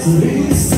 Please